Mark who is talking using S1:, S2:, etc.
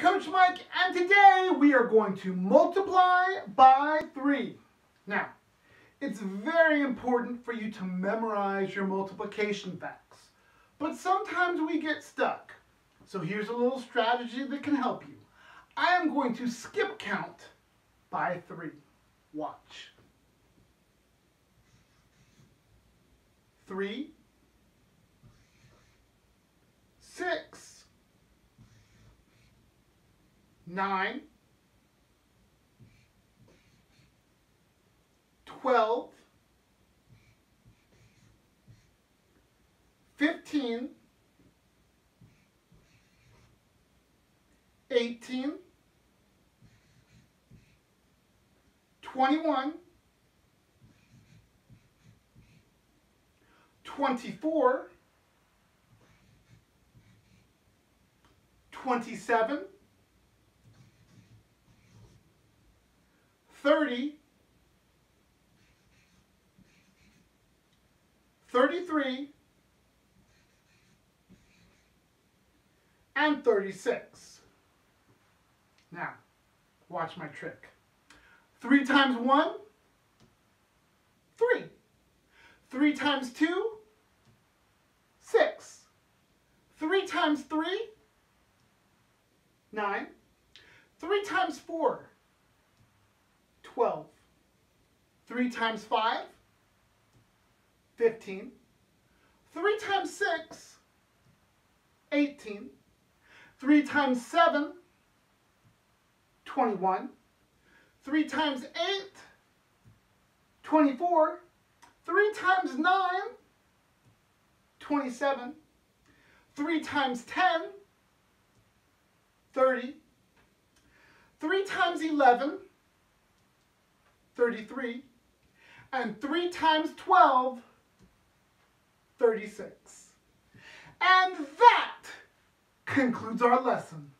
S1: Coach Mike, and today we are going to multiply by 3. Now, it's very important for you to memorize your multiplication facts, but sometimes we get stuck. So here's a little strategy that can help you. I am going to skip count by 3. Watch. 3, 9, 12, 15, 18, 21, 24, 27, 30, 33, and 36. Now, watch my trick. 3 times 1, 3. 3 times 2, 6. 3 times 3, 9. 3 times 4, 12. 3 times 5, 15. 3 times 6, 18. 3 times 7, 21. 3 times 8, 24. 3 times 9, 27. 3 times 10, 30. 3 times 11, 33. And 3 times 12, 36. And that concludes our lesson.